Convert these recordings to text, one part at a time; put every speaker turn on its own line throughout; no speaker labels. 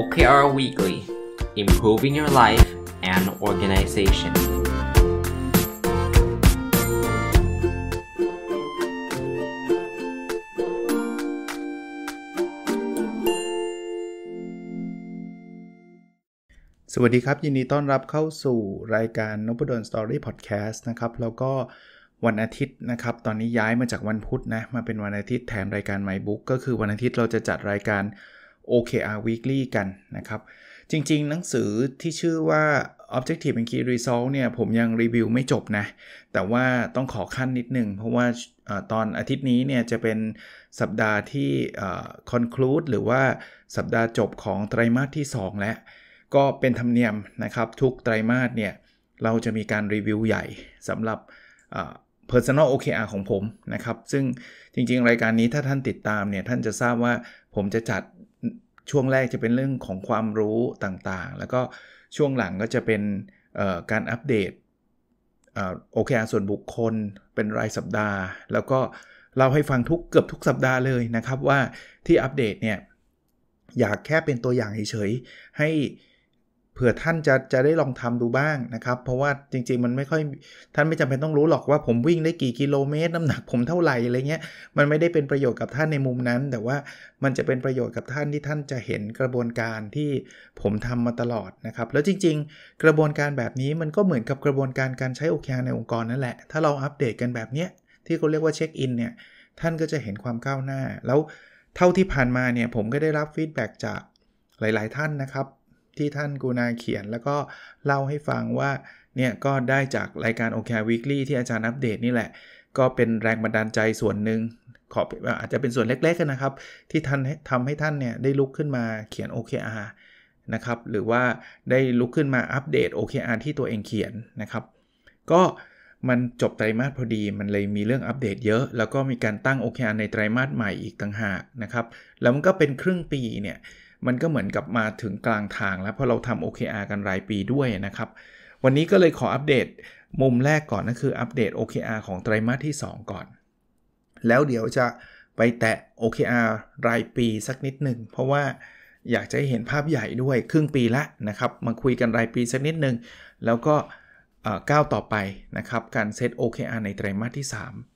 OKR Weekly Improving Your Life and Organization
สวัสดีครับ ยินดีต้อนรับเข้าสู่รายการนบดลสตอรี่พอดแคสต์นะครับ แล้วก็วันอาทิตย์นะครับ ตอนนี้ย้ายมาจากวันพุธนะ มาเป็นวันอาทิตย์แทนรายการ My Book ก็คือวันอาทิตย์เราจะจัดรายการ OKR Weekly กันนะครับ จริงๆ หนังสือที่ชื่อว่า Objective and Key Result เนี่ยผมยังรีวิวไม่จบนะ แต่ว่าต้องขอขั้นนิดนึง เพราะว่าตอนอาทิตย์นี้เนี่ยจะเป็นสัปดาห์ที่ conclude หรือว่าสัปดาห์จบของไตรมาสที่ 2 แล้ว ก็เป็นธรรมเนียมนะครับ ทุกไตรมาสเนี่ยเราจะมีการรีวิวใหญ่สำหรับ Personal OKR ของผมนะครับ ซึ่งจริงๆ รายการนี้ถ้าท่านติดตามเนี่ยท่านจะทราบว่าผมจะจัด ช่วงแรกจะเป็นเรื่องของความรู้ต่างๆ แล้วก็ช่วงหลังก็จะเป็นการอัปเดต OKR ส่วนบุคคลเป็นรายสัปดาห์ แล้วก็เราให้ฟังทุกเกือบทุกสัปดาห์เลยนะครับว่าที่อัปเดตเนี่ยอยากแค่เป็นตัวอย่างเฉยๆให้ เผื่อท่านจะจะได้ลองทำดูบ้างนะครับ เพราะว่าจริง ๆ มันไม่ค่อยท่านไม่จำเป็นต้องรู้หรอกว่าผมวิ่งได้กี่กิโลเมตรน้ำหนักผมเท่าไหร่อะไรเงี้ยมันไม่ได้เป็นประโยชน์กับท่านในมุมนั้น แต่ว่ามันจะเป็นประโยชน์กับท่านที่ท่านจะเห็นกระบวนการที่ผมทำมาตลอดนะครับ แล้วจริง ๆ กระบวนการแบบนี้มันก็เหมือนกับกระบวนการการใช้ OKR ในองค์กรนั่นแหละ ถ้าเราอัปเดตกันแบบเนี้ยที่เขาเรียกว่าเช็คอินเนี่ยท่านก็จะเห็นความก้าวหน้า แล้วเท่าที่ผ่านมาเนี่ยผมก็ได้รับ feedback จากหลาย ๆ ท่านนะครับ ที่ท่านกูนาเขียน แล้วก็เล่าให้ฟังว่าเนี่ยก็ได้จากรายการ OK Weekly ที่อาจารย์อัปเดตนี่แหละ ก็เป็นแรงบันดาลใจส่วนหนึ่งขออาจจะเป็นส่วนเล็กๆนะครับ ที่ท่านทำให้ท่านเนี่ยได้ลุกขึ้นมาเขียน OKR นะครับหรือว่าได้ลุกขึ้นมาอัปเดต OKR ที่ตัวเองเขียนนะครับ ก็มันจบไตรมาสพอดีมันเลยมีเรื่องอัปเดตเยอะ แล้วก็มีการตั้ง OKR ในไตรมาสใหม่อีกต่างหากนะครับ แล้วมันก็เป็นครึ่งปีเนี่ย มันก็เหมือนกับมาถึงกลางทางแล้วเพราะเราทำ OKR กันรายปีด้วยนะครับ วันนี้ก็เลยขออัปเดตมุมแรกก่อนนั่นคืออัปเดต OKR ของไตรมาสที่ 2 ก่อน แล้วเดี๋ยวจะไปแตะ OKR รายปีสักนิดหนึ่งเพราะว่าอยากจะให้เห็นภาพใหญ่ด้วยครึ่งปีละนะครับ มาคุยกันรายปีสักนิดหนึ่งแล้วก็ก้าวต่อไปนะครับ การเซต OKR ในไตรมาสที่ 3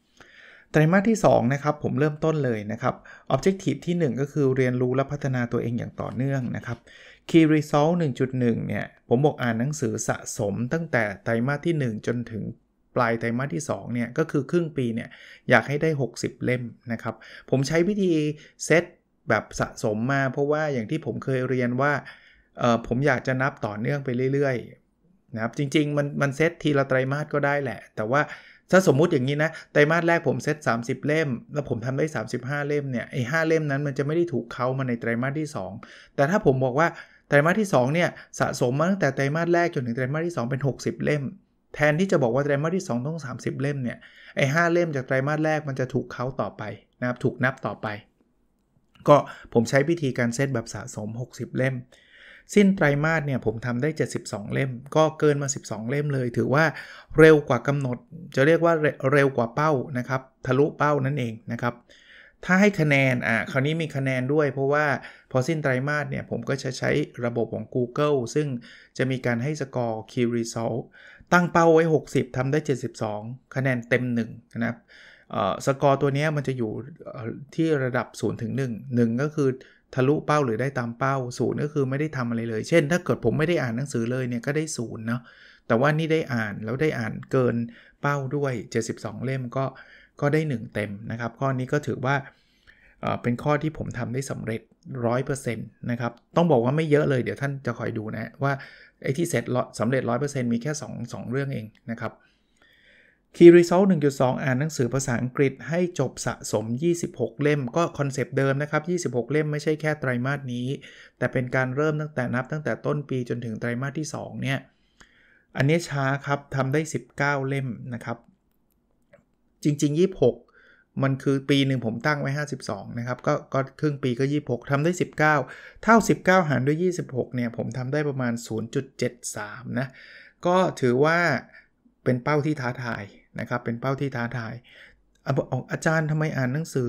ไตรมาสที่2นะครับผมเริ่มต้นเลยนะครับ Objective ที่ 1 ก็คือเรียนรู้และพัฒนาตัวเองอย่างต่อเนื่องนะครับ Key Result 1.1 เนี่ย ผมบอกอ่านหนังสือสะสมตั้งแต่ไตรมาสที่ 1 จนถึงปลายไตรมาสที่ 2 เนี่ย ก็คือครึ่งปีเนี่ย อยากให้ได้ 60 เล่มนะครับ ผมใช้วิธีเซตแบบสะสมมา เพราะว่าอย่างที่ผมเคยเรียนว่าผมอยากจะนับต่อเนื่องไปเรื่อยๆนะครับจริงๆมันมันเซตทีละไตรมาสก็ได้แหละ แต่ว่า ถ้าสมมุติอย่างนี้นะไตรมาสแรกผมเซต30 เล่ม แล้วผมทำได้ 35 เล่มเนี่ยไอ้หเล่มนั้นมันจะไม่ได้ถูกเขามาในไตรมาสที่ 2 แต่ถ้าผมบอกว่าไตรมาสที่2เนี่ยสะสมมาตั้งแต่ไตรมาสแรกจนถึงไตรมาสที่ 2 เป็น 60 เล่ม แทนที่จะบอกว่าไตรมาสที่ 2 ต้อง 30 เล่มเนี่ยไอ้หเล่มจากไตรมาสแรกมันจะถูกเขาต่อไปนะครับถูกนับต่อไป ก็ผมใช้วิธีการเซตแบบสะสม 60 เล่ม สิ้นไตรมาสเนี่ยผมทำได้ 72 เล่ม ก็เกินมา 12 เล่มเลย ถือว่าเร็วกว่ากำหนด จะเรียกว่าเร็วกว่าเป้านะครับทะลุเป้านั่นเองนะครับถ้าให้คะแนนอะคราวนี้มีคะแนนด้วย เพราะว่าพอสิ้นไตรมาสเนี่ยผมก็จะใช้ระบบของ Google ซึ่งจะมีการให้สกอร์ Key Result ตั้งเป้าไว้ 60ทำได้ 72 คะแนนเต็ม 1 นะครับสกอร์ตัวนี้มันจะอยู่ที่ระดับ 0 ถึง 1 1 ก็คือ ทะลุเป้าหรือได้ตามเป้าศูนย์ก็คือไม่ได้ทำอะไรเลย เช่น ถ้าเกิดผมไม่ได้อ่านหนังสือเลยเนี่ยก็ได้ศูนย์เนาะแต่ว่านี่ได้อ่านแล้วได้อ่านเกินเป้าด้วย 72 เล่มก็ก็ได้ 1 เต็มนะครับ ข้อนี้ก็ถือว่าเป็นข้อที่ผมทำได้สำเร็จ 100%นะครับต้องบอกว่าไม่เยอะเลยเดี๋ยวท่านจะคอยดูนะว่าไอ้ที่เสร็จสำเร็จ 100%มีแค่ 2 2 เรื่องเองนะครับ Key Result 1.2 อ่านหนังสือภาษาอังกฤษให้จบสะสม 26 เล่ม ก็คอนเซปต์เดิมนะครับ 26 เล่มไม่ใช่แค่ไตรมาสนี้ แต่เป็นการเริ่มตั้งแต่นับตั้งแต่ต้นปีจนถึงไตรมาสที่ 2 เนี่ย อันนี้ช้าครับทำได้ 19 เล่มนะครับ จริง ๆ 26 มันคือปีหนึ่งผมตั้งไว้ 52 นะครับ ก็ก็ครึ่งปีก็ 26ทำได้ 19 เท่า 19 หารด้วย 26 เนี่ย ผมทำได้ประมาณ 0.73 นะ ก็ถือว่าเป็นเป้าที่ท้าทาย นะครับเป็นเป้าที่ท้าทายอาอาจารย์ทำไมอ่านหนังสือ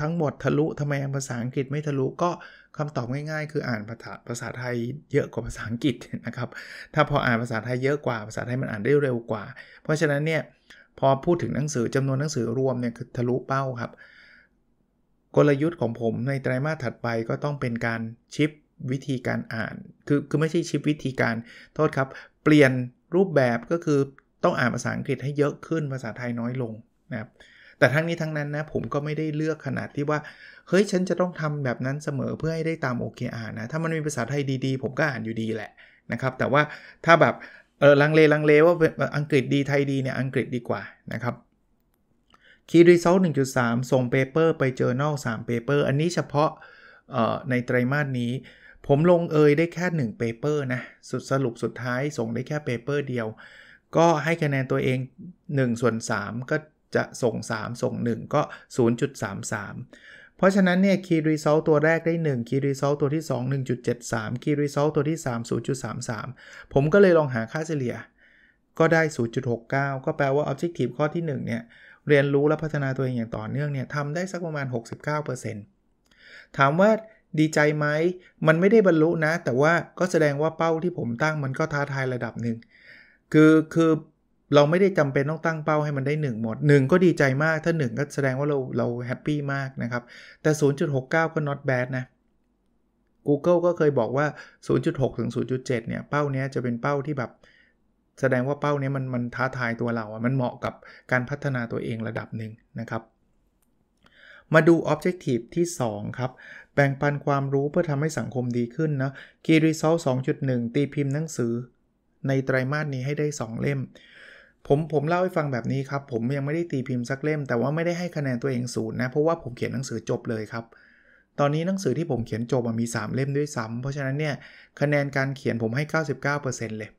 ทั้งหมดทะลุทำไมภาษาอังกฤษไม่ทะลุก็คำตอบง่าย ๆ คืออ่านภาษาภาษาไทยเยอะกว่าภาษาอังกฤษนะครับ ถ้าพออ่านภาษาไทยเยอะกว่าภาษาไทยมันอ่านได้เร็วกว่า เพราะฉะนั้นเนี่ยพอพูดถึงหนังสือจำนวนหนังสือรวมเนี่ยคือทะลุเป้าครับ กลยุทธ์ของผมในไตรมาสถัดไปก็ต้องเป็นการชิปวิธีการอ่าน คือคือไม่ใช่ชิปวิธีการโทษครับ เปลี่ยนรูปแบบก็คือ ต้องอ่านภาษาอังกฤษให้เยอะขึ้นภาษาไทยน้อยลงนะครับแต่ทั้งนี้ทั้งนั้นนะผมก็ไม่ได้เลือกขนาดที่ว่า เฮ้ยฉันจะต้องทำแบบนั้นเสมอเพื่อให้ได้ตาม OKR นะ ถ้ามันมีภาษาไทยดีๆ ผมก็อ่านอยู่ดีแหละนะครับ แต่ว่าถ้าแบบเออลังเลลังเลว่าอังกฤษดีไทยดีเนี่ยอังกฤษดีกว่านะครับ Key Result 1.3ส่งเปเปอร์ไป Journal 3เปเปอร์อันนี้เฉพาะในไตรมาสนี้ ผมลงเอยได้แค่1 paper นะสุดสรุปสุดท้ายส่งได้แค่ paper เดียว ก็ให้คะแนนตัวเอง1ส่วน3 ก็จะส่ง 3 ส่ง 1 ก็ 0.33 เพราะฉะนั้นเนี่ย Key Result ตัวแรกได้ 1 Key Result ตัวที่ 2 1.73 Key Result ตัวที่ 3 0.33 ผมก็เลยลองหาค่าเฉลี่ย ก็ได้ 0.69 ก็แปลว่า Objective ข้อที่ 1 เนี่ย เรียนรู้และพัฒนาตัวเองอย่างต่อเนื่องเนี่ยทำได้สักประมาณ 69%ถามว่าดีใจไหม มันไม่ได้บรรลุนะ แต่ว่าก็แสดงว่าเป้าที่ผมตั้งมันก็ท้าทายระดับหนึ่ง คือคือเราไม่ได้จำเป็นต้องตั้งเป้าให้มันได้ 1 หมด 1 ก็ดีใจมากถ้า 1 ก็แสดงว่าเราเราแฮปปี้มากนะครับ แต่ 0.69 ก็ not bad นะ Google ก็เคยบอกว่า 0.6 ถึง 0.7 เนี่ย เป้าเนี้ยจะเป็นเป้าที่แบบ แสดงว่าเป้าเนี้ยมันมันท้าทายตัวเราอะมันเหมาะกับการพัฒนาตัวเองระดับหนึ่งนะครับ มาดู Objective ที่ 2 ครับ แบ่งปันความรู้เพื่อทำให้สังคมดีขึ้นนะ Key Result 2.1 ตีพิมพ์หนังสือ ในไตรมาสนี้ให้ได้ 2 เล่ม ผมผมเล่าให้ฟังแบบนี้ครับ ผมยังไม่ได้ตีพิมพ์สักเล่ม แต่ว่าไม่ได้ให้คะแนนตัวเองศูนย์นะ เพราะว่าผมเขียนหนังสือจบเลยครับ ตอนนี้หนังสือที่ผมเขียนจบมี 3 เล่มด้วยซ้ำเพราะฉะนั้นเนี่ยคะแนนการเขียนผมให้ 99%เลย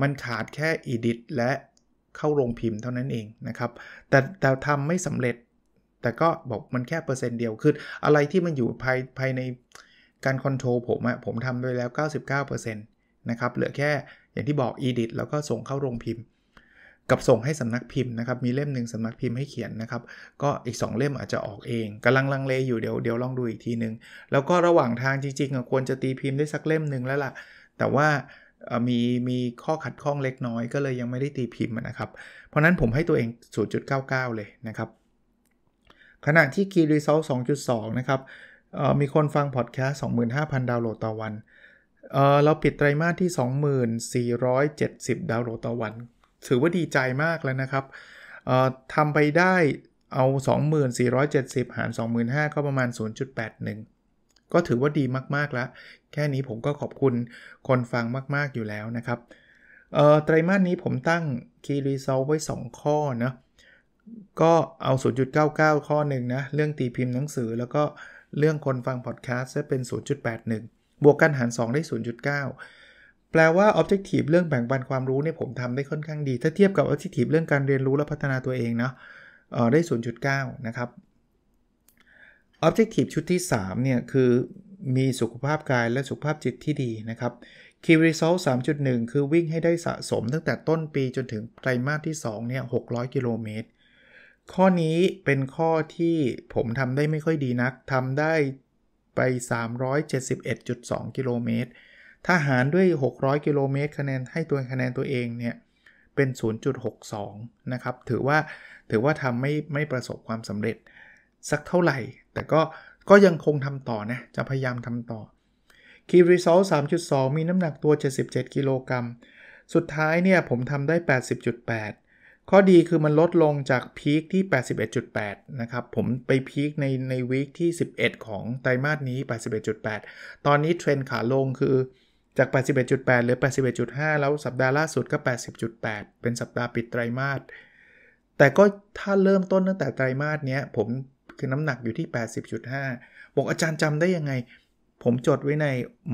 มันขาดแค่ edit และเข้าโรงพิมพ์เท่านั้นเองนะครับ แต่แต่ทำไม่สำเร็จ แต่ก็บอกมันแค่เปอร์เซ็นต์เดียว คืออะไรที่มันอยู่ภายภายในการคอนโทรลผมอะผมทำไปแล้ว 99%นะครับ เหลือแค่ อย่างที่บอก edit แล้วก็ส่งเข้าโรงพิมพ์ กับส่งให้สำนักพิมพ์นะครับ มีเล่มหนึ่งสำนักพิมพ์ให้เขียนนะครับ ก็อีก 2 เล่มอาจจะออกเองกำลังลังเลอยู่เดี๋ยวเดี๋ยวลองดูอีกทีนึง แล้วก็ระหว่างทางจริงๆควรจะตีพิมพ์ได้สักเล่มหนึ่งแล้วล่ะ แต่ว่ามีมีข้อขัดข้องเล็กน้อยก็เลยยังไม่ได้ตีพิมพ์นะครับ เพราะนั้นผมให้ตัวเอง 0.99 เลยนะครับ ขณะที่ Key Result 2.2 นะครับมีคนฟังพอดแคสต์ 25,000 ดาวน์โหลดต่อวัน เราปิดไตรมาสที่ 2470 ดาวน์โหลดต่อวัน ถือว่าดีใจมากแล้วนะครับทำไปได้เอา 2470 หาร 25,000 ก็ประมาณ 0.81 ก็ถือว่าดีมากๆแล้ว แค่นี้ผมก็ขอบคุณคนฟังมากๆอยู่แล้วนะครับไตรมาสนี้ผมตั้ง Key Result ไว้ 2 ข้อนะก็เอา 0.99 ข้อหนึ่งนะ เรื่องตีพิมพ์หนังสือแล้วก็เรื่องคนฟังพอดแคสต์จะเป็น 0.81 บวกกันหาร 2 ได้ 0.9 แปลว่า Objective เรื่องแบ่งปันความรู้เนี่ยผมทำได้ค่อนข้างดี ถ้าเทียบกับ Objective เรื่องการเรียนรู้และพัฒนาตัวเองเนาะได้ 0.9 นะครับ Objective ชุดที่ 3 เนี่ย คือมีสุขภาพกายและสุขภาพจิตที่ดีนะครับ Key Result 3.1 คือวิ่งให้ได้สะสมตั้งแต่ต้นปีจนถึงไตรมาสที่ 2 เนี่ย 600 กิโลเมตร ข้อนี้เป็นข้อที่ผมทำได้ไม่ค่อยดีนักทำได้ ไป 371.2 กิโลเมตร ถ้าหารด้วย 600 กิโลเมตรคะแนนให้ตัวคะแนนตัวเองเนี่ยเป็น 0.62 นะครับ ถือว่าถือว่าทำไม่ไม่ประสบความสำเร็จสักเท่าไหร่ แต่ก็ก็ยังคงทำต่อนะ จะพยายามทำต่อ Key Result 3.2 มีน้ำหนักตัว 77 กิโลกรัม สุดท้ายเนี่ยผมทำได้ 80.8 ข้อดีคือมันลดลงจากพีคที่ 81.8 นะครับ ผมไปพีคในในวีคที่ 11 ของไตรมาสนี้ 81.8 ตอนนี้เทรนขาลงคือจาก 81.8หลือ 81.5 แล้วสัปดาห์ล่าสุดก็ 80.8 เป็นสัปดาห์ปิดไตรมาส แต่ก็ถ้าเริ่มต้นตั้งแต่ไตรมาสเนี้ย ผมคือน้ำหนักอยู่ที่ 80.5 บอกอาจารย์จำได้ยังไง ผมจดไว้ใน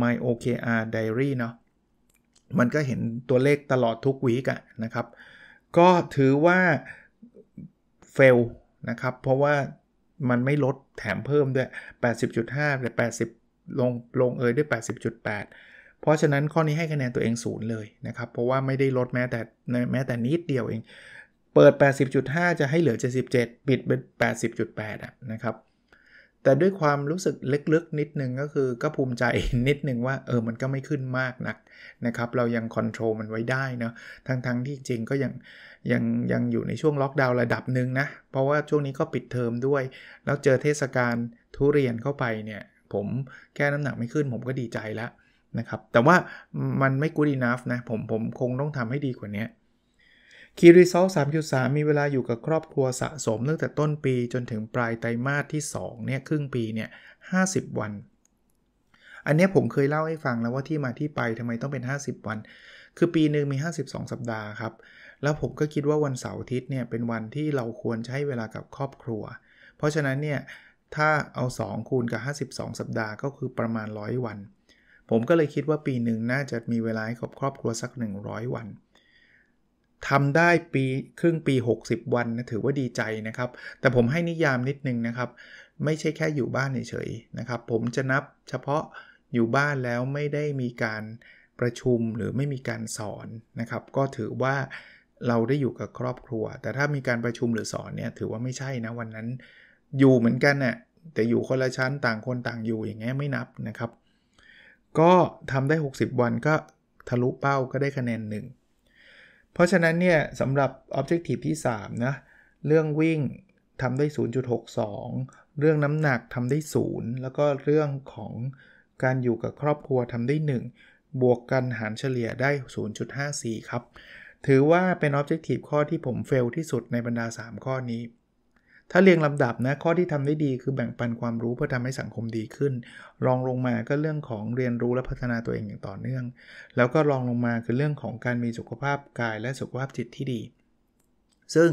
my OKR diary เนาะ มันก็เห็นตัวเลขตลอดทุกวีกอะนะครับ ก็ถือว่า fail นะครับ เพราะว่ามันไม่ลดแถมเพิ่มด้วย 80.5หรือ80 ลงลงเอยด้วย 80.8 เพราะฉะนั้นข้อนี้ให้คะแนนตัวเองศูนย์เลยนะครับ เพราะว่าไม่ได้ลดแม้แต่แม้แต่นิดเดียวเอง เปิด 80.5 จะให้เหลือ 77 ปิดเป็น 80.8นะครับ แต่ด้วยความรู้สึกลึกๆนิดนึงก็คือก็ภูมิใจนิดนึงว่าเออมันก็ไม่ขึ้นมากนัก นะครับเรายัง control มันไว้ได้เนาะทั้งๆที่จริงก็ยังยังยังอยู่ในช่วงล็อกดาวน์ระดับหนึ่งนะ เพราะว่าช่วงนี้ก็ปิดเทอมด้วย แล้วเจอเทศกาลทุเรียนเข้าไปเนี่ยผมแค่น้ำหนักไม่ขึ้นผมก็ดีใจแล้วนะครับแต่ว่ามันไม่ good enough นะผมผมคงต้องทำให้ดีกว่านี้คีรีซอล3.3 มีเวลาอยู่กับครอบครัวสะสมตั้งแต่ต้นปีจนถึงปลายไตรมาสที่2เนี่ยครึ่งปีเนี่ย50 วัน อันนี้ผมเคยเล่าให้ฟังแล้วว่าที่มาที่ไปทำไมต้องเป็น 50 วัน คือปีหนึ่งมี 52 สัปดาห์ครับ แล้วผมก็คิดว่าวันเสาร์อาทิตย์เนี่ยเป็นวันที่เราควรใช้เวลากับครอบครัว เพราะฉะนั้นเนี่ยถ้าเอา 2 คูณกับ 52 สัปดาห์ก็คือประมาณ 100 วัน ผมก็เลยคิดว่าปีหนึ่งน่าจะมีเวลาให้กับครอบครัวสัก 100 วันทำได้ปีครึ่งปี 60 วันนะถือว่าดีใจนะครับ แต่ผมให้นิยามนิดนึงนะครับ ไม่ใช่แค่อยู่บ้านเฉยๆนะครับ ผมจะนับเฉพาะ อยู่บ้านแล้วไม่ได้มีการประชุมหรือไม่มีการสอนนะครับ ก็ถือว่าเราได้อยู่กับครอบครัว แต่ถ้ามีการประชุมหรือสอนเนี่ยถือว่าไม่ใช่นะวันนั้น อยู่เหมือนกันน่ะแต่อยู่คนละชั้นต่างคนต่างอยู่อย่างเงี้ยไม่นับนะครับ ก็ทำได้ 60 วันก็ทะลุเป้าก็ได้คะแนนหนึ่งเพราะฉะนั้นเนี่ยสำหรับ Objective ที่ 3 นะ เรื่องวิ่งทำได้ 0.62 เรื่องน้ำหนักทำได้ 0 แล้วก็เรื่องของ การอยู่กับครอบครัวทำได้ 1 บวกกันหารเฉลี่ยได้ 0.54 ครับ ถือว่าเป็น Objective ข้อที่ผมเฟลที่สุดในบรรดา 3 ข้อนี้ ถ้าเรียงลำดับนะ ข้อที่ทำได้ดีคือแบ่งปันความรู้เพื่อทำให้สังคมดีขึ้น รองลงมาก็เรื่องของเรียนรู้และพัฒนาตัวเองอย่างต่อเนื่อง แล้วก็รองลงมาคือเรื่องของการมีสุขภาพกายและสุขภาพจิตที่ดี ซึ่ง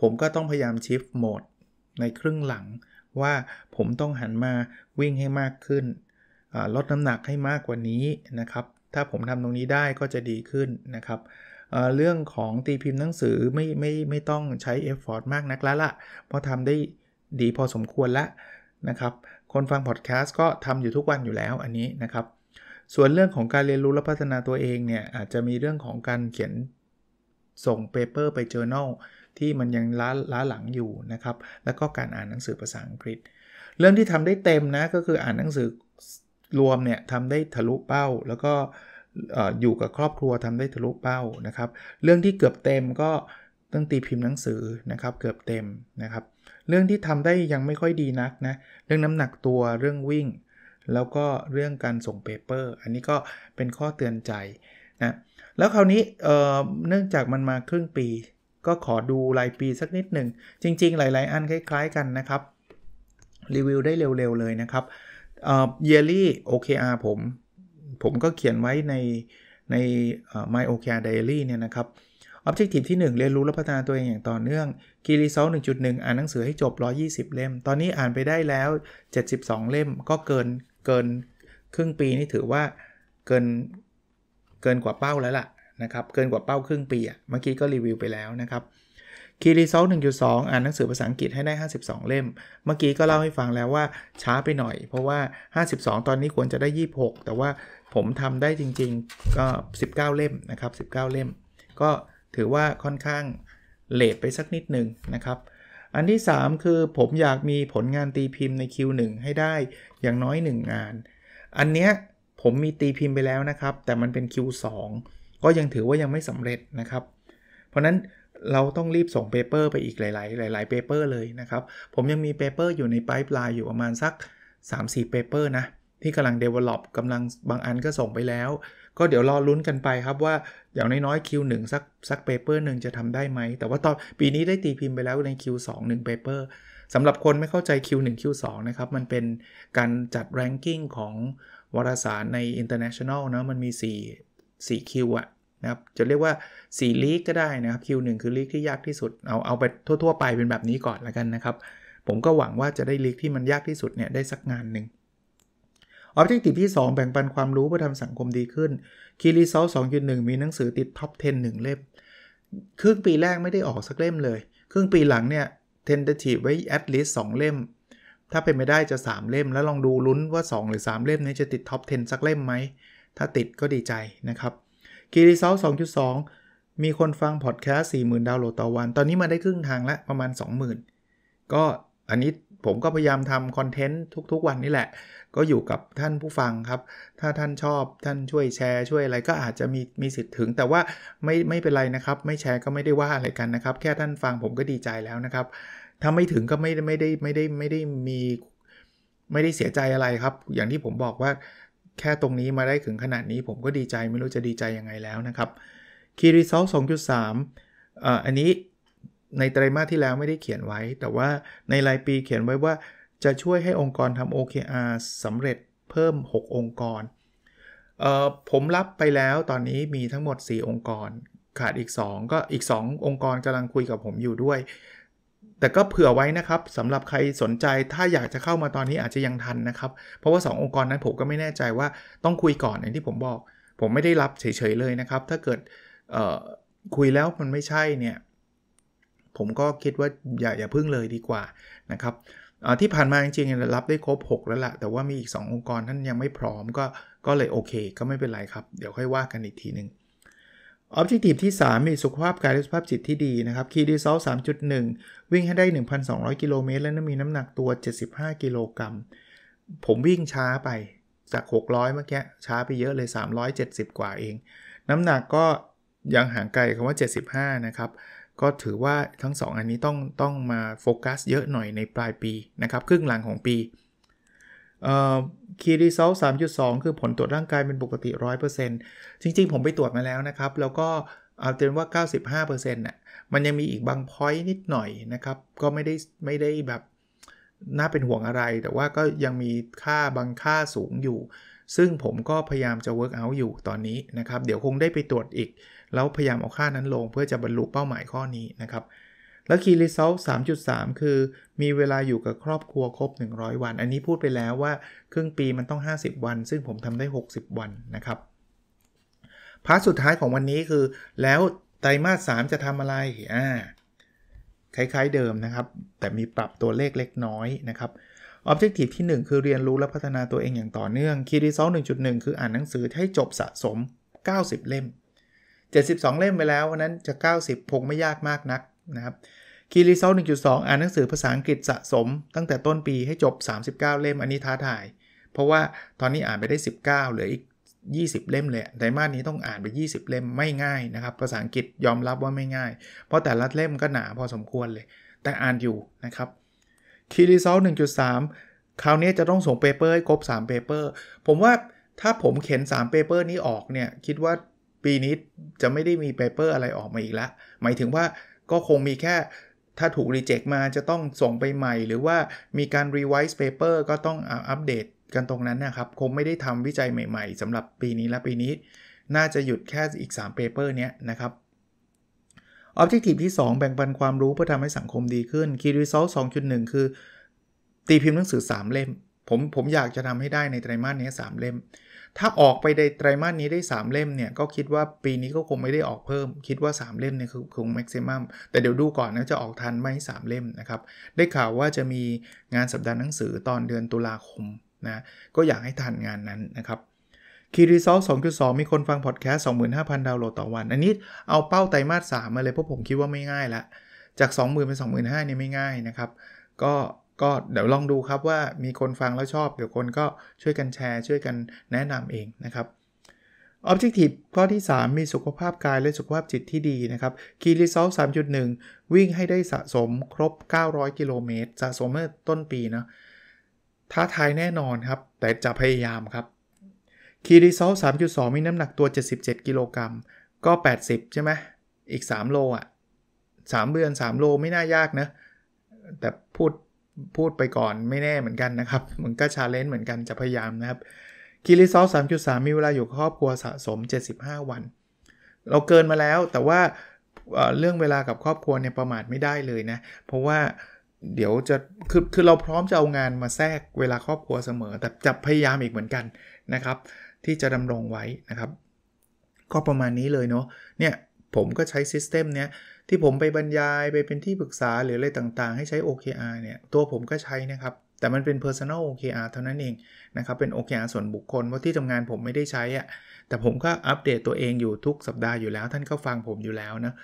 ผมก็ต้องพยายามชิฟต์โหมดในครึ่งหลังว่าผมต้องหันมาวิ่งให้มากขึ้น ลดน้ำหนักให้มากกว่านี้นะครับ ถ้าผมทำตรงนี้ได้ก็จะดีขึ้นนะครับเรื่องของตีพิมพ์หนังสือไม่ไม่ไม่ต้องใช้ effort มากนักแล้วละเพราะทำได้ดีพอสมควรแล้วนะครับ คนฟังพอดแคสต์ก็ทำอยู่ทุกวันอยู่แล้วอันนี้นะครับ ส่วนเรื่องของการเรียนรู้และพัฒนาตัวเองเนี่ย อาจจะมีเรื่องของการเขียนส่ง paper ไป journal ที่มันยังล้าล้าหลังอยู่นะครับ แล้วก็การอ่านหนังสือภาษาอังกฤษ เรื่องที่ทำได้เต็มนะก็คืออ่านหนังสือ รวมเนี่ยทำได้ทะลุเป้า แล้วก็อยู่กับครอบครัวทำได้ทะลุเป้านะครับ เรื่องที่เกือบเต็มก็ต้องตีพิมพ์หนังสือนะครับ เกือบเต็มนะครับ เรื่องที่ทำได้ยังไม่ค่อยดีนักนะเรื่องน้ำหนักตัวเรื่องวิ่ง แล้วก็เรื่องการส่งเปเปอร์ อันนี้ก็เป็นข้อเตือนใจนะแล้วคราวนี้เเนื่องจากมันมาครึ่งปี ก็ขอดูรายปีสักนิดหนึ่ง จริง ๆ หลาย ๆ อันคล้าย ๆ กันนะครับ รีวิวได้เร็ว ๆ เลยนะครับ เอ่อ yearly OKR ผม ผมก็เขียนไว้ในใน My OKR Diary เนี่ยนะครับ Objective ที่ 1 เรียนรู้และพัฒนาตัวเองอย่างต่อเนื่อง Key Result 1.1 อ่านหนังสือให้จบ 120 เล่ม ตอนนี้อ่านไปได้แล้ว 72 เล่มก็เกินเกินครึ่งปีนี่ถือว่าเกินเกินกว่าเป้าแล้วล่ะนะครับ เกินกว่าเป้าครึ่งปีอะเมื่อกี้ก็รีวิวไปแล้วนะครับ คีรีซอล1.2 อ่านหนังสือภาษาอังกฤษให้ได้ 52 เล่ม เมื่อกี้ก็เล่าให้ฟังแล้วว่าช้าไปหน่อย เพราะว่า 52 ตอนนี้ควรจะได้ 26 แต่ว่าผมทำได้จริงๆ ก็ 19 เล่มนะครับ 19 เล่ม ก็ถือว่าค่อนข้างเลทไปสักนิดหนึ่งนะครับ อันที่ 3 คือผมอยากมีผลงานตีพิมพ์ใน Q1 ให้ได้อย่างน้อย 1 งาน อันเนี้ยผมมีตีพิมพ์ไปแล้วนะครับ แต่มันเป็น Q2 ก็ยังถือว่ายังไม่สำเร็จนะครับ เพราะนั้น เราต้องรีบส่ง paper ไปอีกหลาย ๆ หลายๆ paper เลยนะครับ ผมยังมี paper อยู่ใน pipeline อยู่ประมาณสัก 3-4 paper นะ ที่กำลัง develop กำลังบางอันก็ส่งไปแล้ว ก็เดี๋ยวรอลุ้นกันไปครับว่าอย่างน้อยๆ Q1 สักสัก paper หนึ่งจะทำได้ไหม แต่ว่าตอนปีนี้ได้ตีพิมพ์ไปแล้วใน Q2 1 paper สำหรับคนไม่เข้าใจ Q1 Q2 นะครับ มันเป็นการจัด ranking ของวารสารใน international นะมันมี 4 4 Q อะ นะครับจะเรียกว่า 4 ลีกก็ได้นะครับ Q1 คือลีกที่ยากที่สุด เอาเอาไปทั่ว ๆ ไปเป็นแบบนี้ก่อนแล้วกันนะครับ ผมก็หวังว่าจะได้ลีกที่มันยากที่สุดเนี่ยได้สักงานหนึ่ง Objective ที่ 2 แบ่งปันความรู้เพื่อทำสังคมดีขึ้นKey Result 2.1มีหนังสือติด top 10 1 เล่ม ครึ่งปีแรกไม่ได้ออกสักเล่มเลย ครึ่งปีหลังเนี่ย tentative ไว้ at least 2 เล่ม ถ้าเป็นไม่ได้จะ 3 เล่ม แล้วลองดูลุ้นว่า 2 หรือ 3 เล่มนี้จะติด top 10 สักเล่มไหม ถ้าติดก็ดีใจนะครับ Key Result 2.2มีคนฟังพอดแคสต์40,000ดาวน์โหลดต่อวัน ตอนนี้มาได้ครึ่งทางแล้วประมาณ 20,000 ก็อันนี้ผมก็พยายามทำคอนเทนต์ทุกๆวันนี่แหละ ก็อยู่กับท่านผู้ฟังครับ ถ้าท่านชอบท่านช่วยแชร์ช่วยอะไรก็อาจจะมีมีสิทธิ์ถึง แต่ว่าไม่ไม่เป็นไรนะครับ ไม่แชร์ก็ไม่ได้ว่าอะไรกันนะครับ แค่ท่านฟังผมก็ดีใจแล้วนะครับ ถ้าไม่ถึงก็ไม่ไม่ได้ไม่ได้ไม่ได้มีไม่ได้เสียใจอะไรครับ อย่างที่ผมบอกว่า แค่ตรงนี้มาได้ถึงขนาดนี้ผมก็ดีใจไม่รู้จะดีใจยังไงแล้วนะครับ Key Result 2.3อ่าอันนี้ในไตรมาสที่แล้วไม่ได้เขียนไว้ แต่ว่าในรายปีเขียนไว้ว่าจะช่วยให้องค์กรทำ OKR สำเร็จเพิ่ม 6 องค์กร ผมรับไปแล้วตอนนี้มีทั้งหมด 4 องค์กร ขาดอีก 2 ก็อีก 2 องค์กรกำลังคุยกับผมอยู่ด้วย แต่ก็เผื่อไว้นะครับสำหรับใครสนใจถ้าอยากจะเข้ามาตอนนี้อาจจะยังทันนะครับ เพราะว่า 2 องค์กรนั้นผมก็ไม่แน่ใจว่าต้องคุยก่อนอย่างที่ผมบอก ผมไม่ได้รับเฉยๆเลยนะครับ ถ้าเกิดคุยแล้วมันไม่ใช่เนี่ยผมก็คิดว่าอย่าอย่าพึ่งเลยดีกว่านะครับที่ผ่านมาจริงๆรับได้ครบ 6 แล้วละ่ะ แต่ว่ามีอีก 2 องค์กรท่านยังไม่พร้อมก็ก็เลยโอเค ก็ไม่เป็นไรครับ เดี๋ยวค่อยว่ากันอีกทีหนึ่ง Objective ที่ 3 มีสุขภาพกายและสุขภาพจิตที่ดีนะครับ Key Result 3.1วิ่งให้ได้ 1,200 กิโลเมตร และมีน้ำหนักตัว 75 กิโลกรัม ผมวิ่งช้าไปจาก 600 เมื่อกี้ ช้าไปเยอะเลย 370 กว่าเอง น้ำหนักก็ยังห่างไกลคำว่า 75 นะครับ ก็ถือว่าทั้ง 2 อันนี้ต้องต้องมาโฟกัสเยอะหน่อยในปลายปีนะครับ ครึ่งหลังของปี Key Result สามจุดสองคือผลตรวจร่างกายเป็นปกติ 100%จริง ๆ ผมไปตรวจมาแล้วนะครับ แล้วก็เอาเป็นว่า 95%น่ะมันยังมีอีกบาง point นิดหน่อยนะครับ ก็ไม่ได้ไม่ได้แบบน่าเป็นห่วงอะไร แต่ว่าก็ยังมีค่าบางค่าสูงอยู่ ซึ่งผมก็พยายามจะ work out อยู่ตอนนี้นะครับ เดี๋ยวคงได้ไปตรวจอีก แล้วพยายามเอาค่านั้นลงเพื่อจะบรรลุเป้าหมายข้อนี้นะครับ แล้ว Key Result 3.3 คือมีเวลาอยู่กับครอบครัวครบ 100 วัน อันนี้พูดไปแล้วว่าครึ่งปีมันต้อง 50 วัน ซึ่งผมทำได้ 60 วันนะครับพาร์ทสุดท้ายของวันนี้คือ แล้วไตรมาส 3 จะทำอะไรอ่าคล้ายๆเดิมนะครับ แต่มีปรับตัวเลขเล็กน้อยนะครับ Objective ที่ 1 คือเรียนรู้และพัฒนาตัวเองอย่างต่อเนื่อง Key Result 1.1 คืออ่านหนังสือให้จบสะสม 90 เล่ม 72 เล่มไปแล้ววันนั้นจะ 90คงไม่ยากมากนัก นะครับคีรีเซล1.2 อ่านหนังสือภาษาอังกฤษสะสม ตั้งแต่ต้นปีให้จบ 39 เล่มอันนี้ท้าทาย เพราะว่าตอนนี้อ่านไปได้ 19 เหลืออีก 20 เล่มเลยไตรมาสนี้ต้องอ่านไป 20 เล่มไม่ง่ายนะครับ ภาษาอังกฤษยอมรับว่าไม่ง่าย เพราะแต่ละเล่มก็หนาพอสมควรเลย แต่อ่านอยู่นะครับ Key Result 1.3 คราวนี้จะต้องส่ง paper ให้ครบ3 paper ผมว่าถ้าผมเข็น3 paper นี้ออกเนี่ยคิดว่าปีนี้จะไม่ได้มี paper อะไรออกมาอีกแล้วหมายถึงว่า ก็คงมีแค่ถ้าถูก reject มาจะต้องส่งไปใหม่ หรือว่ามีการ revise paper ก็ต้องอัปเดตกันตรงนั้นนะครับ คงไม่ได้ทำวิจัยใหม่ๆสำหรับปีนี้และปีนี้ น่าจะหยุดแค่อีก3 paper เนี้ยนะครับ Objective ที่ 2 แบ่งปันความรู้เพื่อทำให้สังคมดีขึ้น Key Result 2.1 คือ ตีพิมพ์หนังสือ 3 เล่ม ผมผมอยากจะทำให้ได้ในไตรมาสนี้3เล่ม ถ้าออกไปในไตรมาสนี้ได้ 3 เล่มเนี่ย ก็คิดว่าปีนี้ก็คงไม่ได้ออกเพิ่ม คิดว่า 3 เล่มเนี่ยคือคง maximum แต่เดี๋ยวดูก่อนนะจะออกทันไหมสามเล่มนะครับ ได้ข่าวว่าจะมีงานสัปดาห์หนังสือตอนเดือนตุลาคมนะก็อยากให้ทันงานนั้นนะครับคีรีซอล2.2 มีคนฟังพอดแคสต์ 25,000 ดาวน์โหลดต่อวัน อันนี้เอาเป้าไตรมาส3มาเลยเพราะผมคิดว่าไม่ง่ายละ จาก 20,000เป็น25,000เนี่ยไม่ง่ายนะครับ ก็ ก็เดี๋ยวลองดูครับว่ามีคนฟังแล้วชอบ เดี๋ยวคนก็ช่วยกันแชร์ ช่วยกันแนะนำเองนะครับ Objective ข้อที่ 3 มีสุขภาพกายและสุขภาพจิตที่ดีนะครับ Key Result 3.1 วิ่งให้ได้สะสมครบ 900 กิโลเมตร สะสมเมื่อต้นปีนะท้าทายแน่นอนครับ แต่จะพยายามครับ Key Result 3.2 มีน้ำหนักตัว 77 กิโลกรัม ก็ 80 ใช่ไหมอีก 3 โลอะ 3 เดือน 3 โลไม่น่ายากนะ แต่พูด พูดไปก่อนไม่แน่เหมือนกันนะครับ มันก็ challenge เหมือนกันจะพยายามนะครับ Key Result สามจุดสามมีเวลาอยู่ครอบครัวสะสม 75 วัน เราเกินมาแล้วแต่ว่าเรื่องเวลากับครอบครัวเนี่ยประมาทไม่ได้เลยนะ เพราะว่าเดี๋ยวจะคือคือเราพร้อมจะเอางานมาแทรกเวลาครอบครัวเสมอ แต่จะพยายามอีกเหมือนกันนะครับ ที่จะดำรงไว้นะครับ ก็ประมาณนี้เลยเนาะเนี่ยผมก็ใช้ซิสเต็มเนี้ย ที่ผมไปบรรยายไปเป็นที่ปรึกษาหรืออะไรต่างๆ ให้ใช้ OKR เนี่ย ตัวผมก็ใช้นะครับ แต่มันเป็น personal OKR เท่านั้นเองนะครับ เป็น OKR ส่วนบุคคลเพราะที่ทำงานผมไม่ได้ใช้อะแต่ผมก็อัปเดตตัวเองอยู่ทุกสัปดาห์อยู่แล้ว ท่านก็ฟังผมอยู่แล้วนะ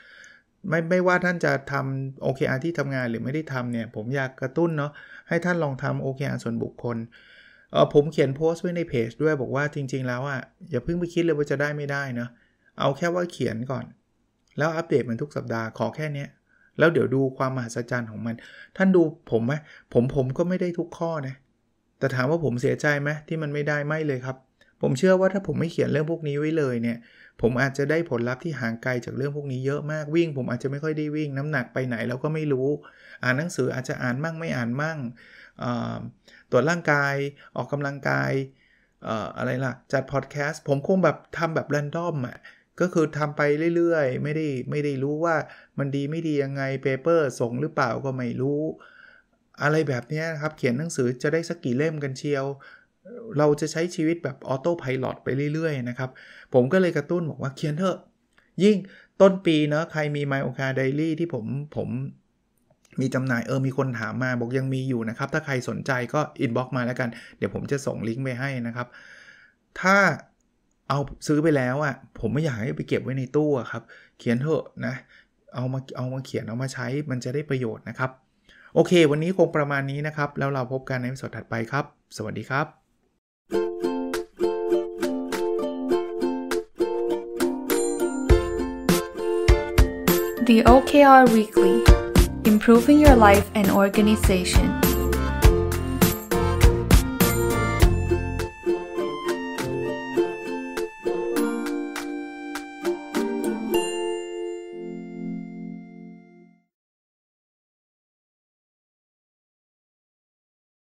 ไม่ไม่ว่าท่านจะทำ OKR ที่ทำงานหรือไม่ได้ทำเนี่ย ผมอยากกระตุ้นเนาะให้ท่านลองทำ OKR ส่วนบุคคลเออผมเขียนโพสต์ไว้ในเพจด้วยบอกว่าจริง ๆ แล้วอะ่ะอย่าเพิ่งไปคิดเลยว่าจะได้ไม่ได้เนาะเอาแค่ว่าเขียนก่อน แล้วอัปเดตมันทุกสัปดาห์ขอแค่เนี้ยแล้วเดี๋ยวดูความมหัศจรรย์ของมัน ท่านดูผมไหมผมผมก็ไม่ได้ทุกข้อนะ แต่ถามว่าผมเสียใจไหมที่มันไม่ได้ไม่เลยครับ ผมเชื่อว่าถ้าผมไม่เขียนเรื่องพวกนี้ไว้เลยเนี่ย ผมอาจจะได้ผลลัพธ์ที่ห่างไกลจากเรื่องพวกนี้เยอะมากวิ่ง ผมอาจจะไม่ค่อยได้วิ่ง น้ำหนักไปไหนเราก็ไม่รู้ อ่านหนังสืออาจจะอ่านมั่งไม่อ่านมั่งตรวจร่างกายออกกำลังกายอะไรล่ะ จัดพอดแคสต์ผมคงแบบทำแบบแรนดอมอะ ก็คือทำไปเรื่อยๆ ไม่ได้ไม่ได้รู้ว่ามันดีไม่ดียังไงเปเปอร์ส่งหรือเปล่าก็ไม่รู้ อะไรแบบนี้ครับ เขียนหนังสือจะได้สักกี่เล่มกันเชียว เราจะใช้ชีวิตแบบ autopilot ไปเรื่อยๆนะครับ ผมก็เลยกระตุ้นบอกว่าเขียนเถอะ ยิ่งต้นปีเนะใครมี My OKR Daily ที่ผมผมมีจำหน่ายเออมีคนถามมาบอกยังมีอยู่นะครับ ถ้าใครสนใจก็ inbox มาแล้วกัน เดี๋ยวผมจะส่งลิงก์ไปให้นะครับ ถ้า เอาซื้อไปแล้วอะ่ะผมไม่อยากให้ไปเก็บไว้ในตู้ครับ เขียนเถอะนะ เอามาเอามาเขียนเอามาใช้มันจะได้ประโยชน์นะครับ โอเค วันนี้คงประมาณนี้นะครับ แล้วเราพบกันในสดถัดไปครับ สวัสดีครับ
The OKR Weekly Improving Your Life and Organization